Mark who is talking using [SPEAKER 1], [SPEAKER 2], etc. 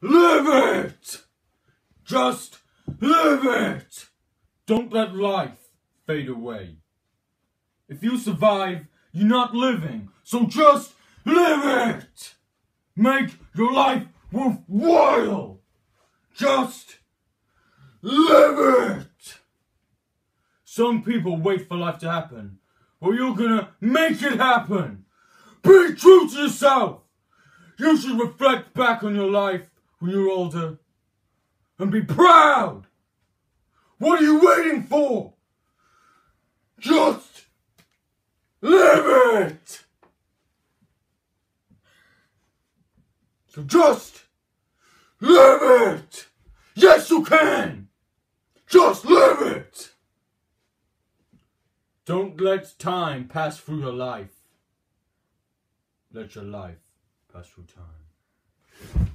[SPEAKER 1] live it! Just live it! Don't let life fade away. If you survive, you're not living, so just live it! Make your life worthwhile! Just live it! Some people wait for life to happen, or you're gonna make it happen! Be true to yourself! You should reflect back on your life when you're older and be proud! What are you waiting for? Just live it! So just live it! Yes, you can! Just live it! Don't let time pass through your life. Let your life pass through time.